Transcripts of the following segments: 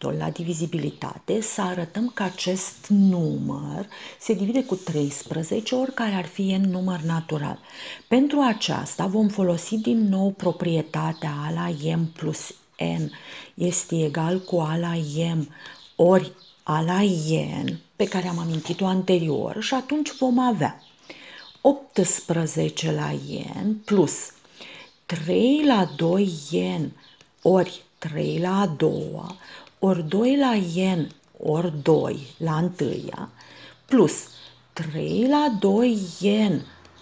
capitol, la divizibilitate, să arătăm că acest număr se divide cu 13, oricare ar fi n număr natural. Pentru aceasta vom folosi din nou proprietatea a la m plus n este egal cu a la m ori a la n, pe care am amintit-o anterior, și atunci vom avea 18 la n plus 3 la 2n ori 3 la a doua, ori 2 la n, ori 2 la întâia, plus 3 la 2n,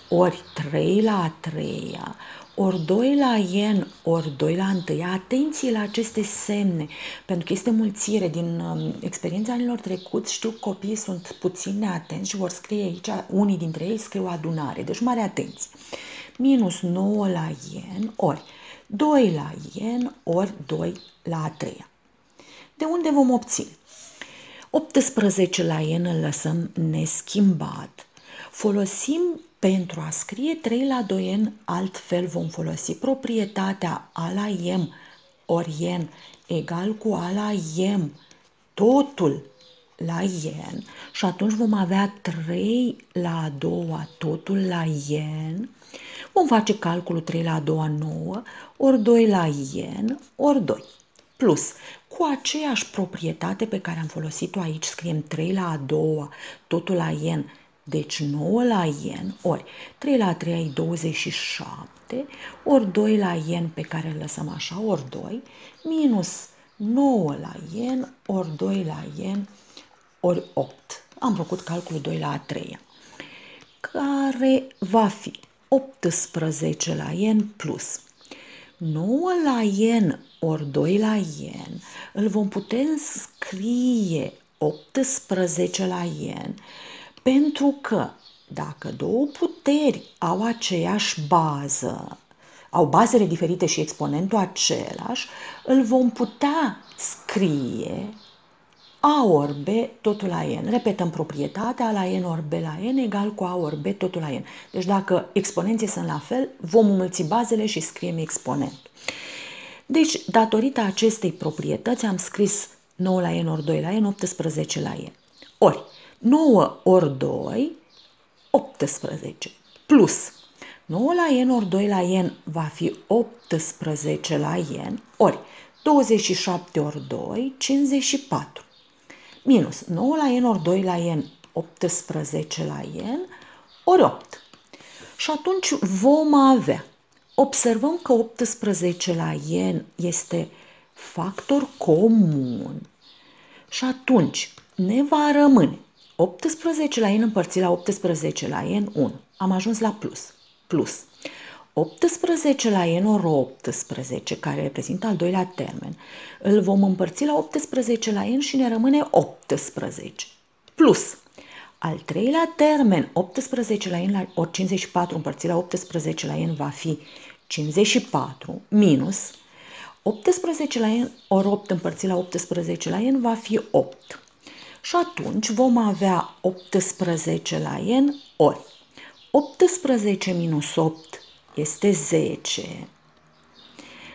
ori 3 la a treia, ori 2 la n, ori 2 la întâia. Atenție la aceste semne, pentru că este mulțire. Din um, experiența anilor trecuți știu că copiii sunt puțin neatenți și vor scrie aici, unii dintre ei scriu adunare, deci mare atenție. Minus 9 la n, ori 2 la n ori 2 la a treia. De unde vom obține? 18 la n îl lăsăm neschimbat. Folosim pentru a scrie 3 la 2n, altfel vom folosi proprietatea a la m ori n egal cu a la m, totul la n și atunci vom avea 3 la a doua, totul la n Vom face calculul 3 la a doua 9, ori 2 la n, ori 2. Plus, cu aceeași proprietate pe care am folosit-o aici, scriem 3 la a doua, totul la n, deci 9 la n, ori 3 la 3 e 27, ori 2 la n pe care îl lăsăm așa, ori 2, minus 9 la n, ori 2 la n, ori 8. Am făcut calculul 2 la a 3 care va fi? 18 la n plus 9 la n ori 2 la n îl vom putea scrie 18 la n pentru că dacă două puteri au aceeași bază, au bazele diferite și exponentul același, îl vom putea scrie a ori B totul la N. Repetăm proprietatea la N ori B la N egal cu A ori B totul la N. Deci dacă exponenții sunt la fel, vom înmulți bazele și scriem exponent. Deci, datorită acestei proprietăți, am scris 9 la N ori 2 la N, 18 la N. Ori, 9 ori 2, 18, plus 9 la N ori 2 la N va fi 18 la N, ori 27 ori 2, 54 minus 9 la n ori 2 la n, 18 la n, ori 8. Și atunci vom avea, observăm că 18 la n este factor comun și atunci ne va rămâne 18 la n împărțit la 18 la n, 1. Am ajuns la plus. Plus 18 la n ori 18, care reprezintă al doilea termen, îl vom împărți la 18 la n și ne rămâne 18. Plus al treilea termen, 18 la n ori 54 împărțit la 18 la n va fi 54 minus 18 la n ori 8 împărțit la 18 la n va fi 8. Și atunci vom avea 18 la n ori 18 minus 8 este 10.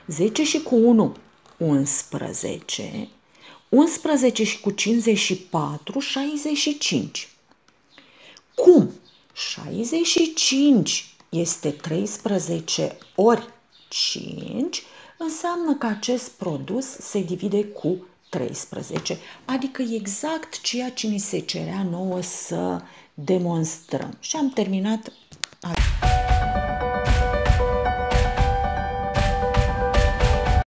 10 și cu 1, 11. 11 și cu 54, 65. Cum? 65 este 13 ori 5, înseamnă că acest produs se divide cu 13, adică exact ceea ce ni se cerea nouă să demonstrăm. Și am terminat.